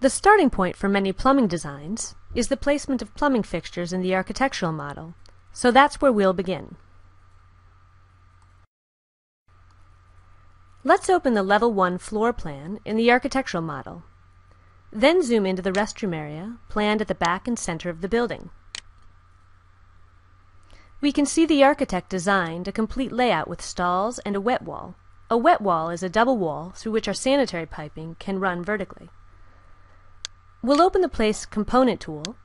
The starting point for many plumbing designs is the placement of plumbing fixtures in the architectural model, so that's where we'll begin. Let's open the Level 1 floor plan in the architectural model. Then zoom into the restroom area, planned at the back and center of the building. We can see the architect designed a complete layout with stalls and a wet wall. A wet wall is a double wall through which our sanitary piping can run vertically. We'll open the Place Component tool,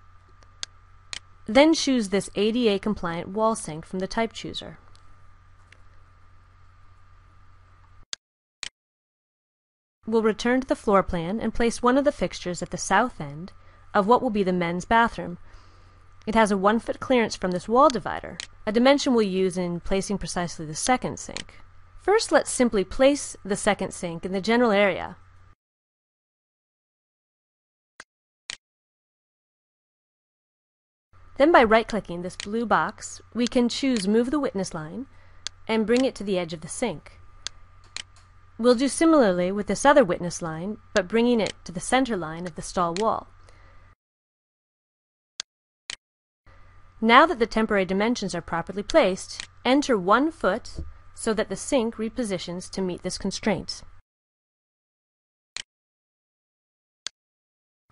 then choose this ADA compliant wall sink from the type chooser. We'll return to the floor plan and place one of the fixtures at the south end of what will be the men's bathroom. It has a one foot clearance from this wall divider, a dimension we'll use in placing precisely the second sink. First, let's simply place the second sink in the general area. Then by right-clicking this blue box, we can choose Move the Witness Line and bring it to the edge of the sink. We'll do similarly with this other witness line, but bringing it to the center line of the stall wall. Now that the temporary dimensions are properly placed, enter one foot so that the sink repositions to meet this constraint.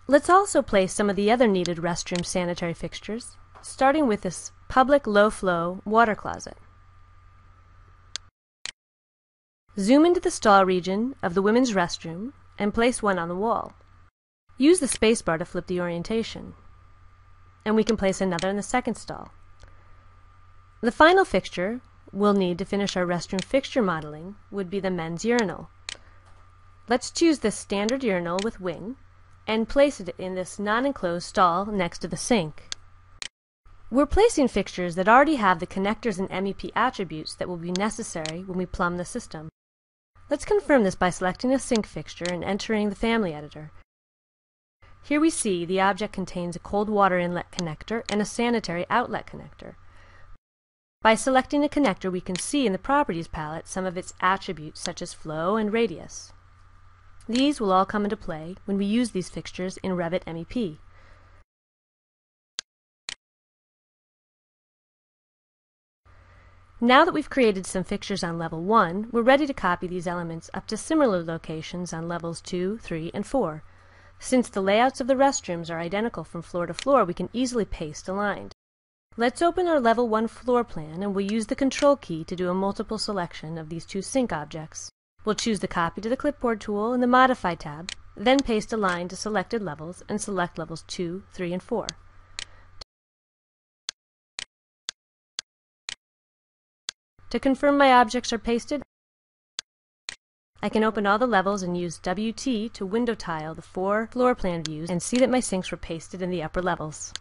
Let's also place some of the other needed restroom sanitary fixtures, starting with this public low-flow water closet. Zoom into the stall region of the women's restroom and place one on the wall. Use the spacebar to flip the orientation. And we can place another in the second stall. The final fixture we'll need to finish our restroom fixture modeling would be the men's urinal. Let's choose this standard urinal with wing and place it in this non-enclosed stall next to the sink. We're placing fixtures that already have the connectors and MEP attributes that will be necessary when we plumb the system. Let's confirm this by selecting a sink fixture and entering the family editor. Here we see the object contains a cold water inlet connector and a sanitary outlet connector. By selecting a connector, we can see in the Properties palette some of its attributes such as flow and radius. These will all come into play when we use these fixtures in Revit MEP. Now that we've created some fixtures on level 1, we're ready to copy these elements up to similar locations on levels 2, 3, and 4. Since the layouts of the restrooms are identical from floor to floor, we can easily paste aligned. Let's open our level 1 floor plan and we'll use the control key to do a multiple selection of these two sink objects. We'll choose the Copy to the Clipboard tool in the Modify tab, then paste aligned to selected levels and select levels 2, 3, and 4. To confirm my objects are pasted, I can open all the levels and use WT to window tile the four floor plan views and see that my sinks were pasted in the upper levels.